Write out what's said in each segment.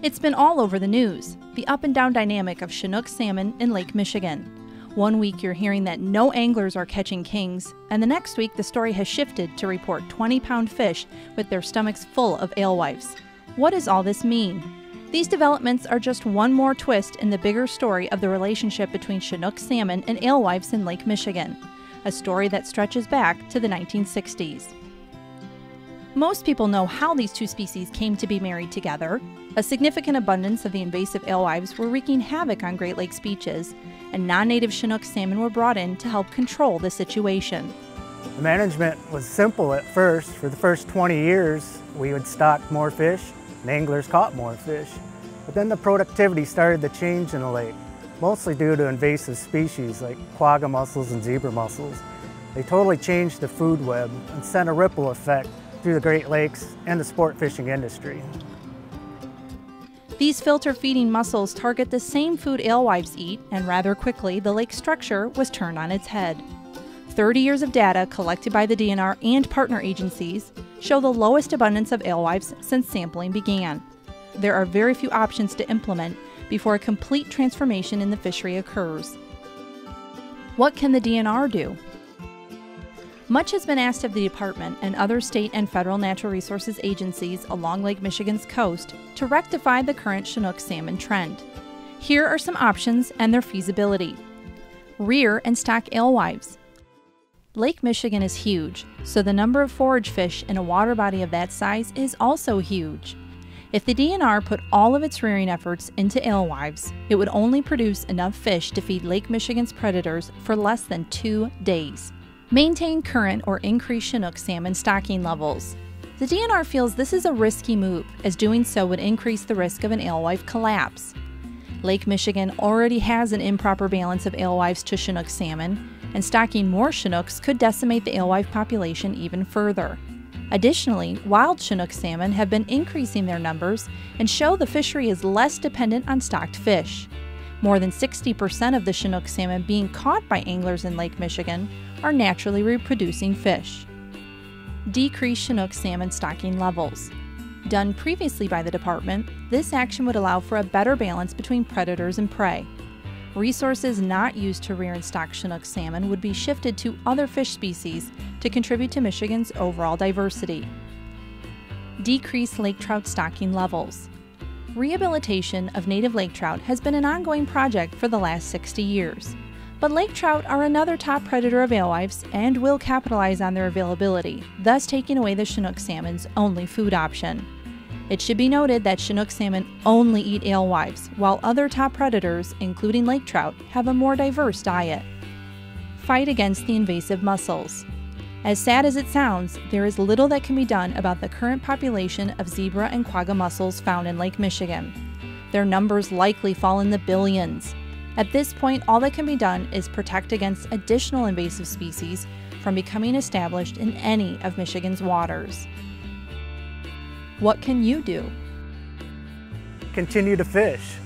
It's been all over the news the up and down dynamic of Chinook salmon in Lake Michigan. One week you're hearing that no anglers are catching kings, and the next week the story has shifted to report 20 pound fish with their stomachs full of alewives. What does all this mean? These developments are just one more twist in the bigger story of the relationship between Chinook salmon and alewives in Lake Michigan, a story that stretches back to the 1960s. Most people know how these two species came to be married together. A significant abundance of the invasive alewives were wreaking havoc on Great Lakes beaches, and non native Chinook salmon were brought in to help control the situation. The management was simple at first. For the first 20 years, we would stock more fish, and anglers caught more fish. But then the productivity started to change in the lake, mostly due to invasive species like quagga mussels and zebra mussels. They totally changed the food web and sent a ripple effect through the Great Lakes and the sport fishing industry. These filter feeding mussels target the same food alewives eat, and rather quickly, the lake structure was turned on its head. 30 years of data collected by the DNR and partner agencies show the lowest abundance of alewives since sampling began. There are very few options to implement before a complete transformation in the fishery occurs. What can the DNR do? Much has been asked of the department and other state and federal natural resources agencies along Lake Michigan's coast to rectify the current Chinook salmon trend. Here are some options and their feasibility. Rear and stock alewives. Lake Michigan is huge, so the number of forage fish in a water body of that size is also huge. If the DNR put all of its rearing efforts into alewives, it would only produce enough fish to feed Lake Michigan's predators for less than two days. Maintain current or increase Chinook salmon stocking levels. The DNR feels this is a risky move, as doing so would increase the risk of an alewife collapse. Lake Michigan already has an improper balance of alewives to Chinook salmon, and stocking more Chinooks could decimate the alewife population even further. Additionally, wild Chinook salmon have been increasing their numbers and show the fishery is less dependent on stocked fish. More than 60% of the Chinook salmon being caught by anglers in Lake Michigan are naturally reproducing fish. Decrease Chinook salmon stocking levels. Done previously by the department, this action would allow for a better balance between predators and prey. Resources not used to rear and stock Chinook salmon would be shifted to other fish species to contribute to Michigan's overall diversity. Decrease lake trout stocking levels. Rehabilitation of native lake trout has been an ongoing project for the last 60 years. But lake trout are another top predator of alewives and will capitalize on their availability, thus taking away the Chinook salmon's only food option. It should be noted that Chinook salmon only eat alewives, while other top predators, including lake trout, have a more diverse diet. Fight against the invasive mussels. As sad as it sounds, there is little that can be done about the current population of zebra and quagga mussels found in Lake Michigan. Their numbers likely fall in the billions. At this point, all that can be done is protect against additional invasive species from becoming established in any of Michigan's waters. What can you do? Continue to fish.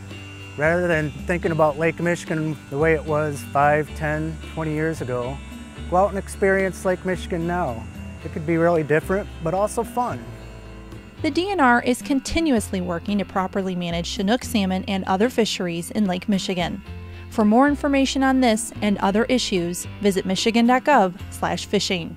Rather than thinking about Lake Michigan the way it was 5, 10, 20 years ago, go out and experience Lake Michigan now. It could be really different, but also fun. The DNR is continuously working to properly manage Chinook salmon and other fisheries in Lake Michigan. For more information on this and other issues, visit michigan.gov/fishing.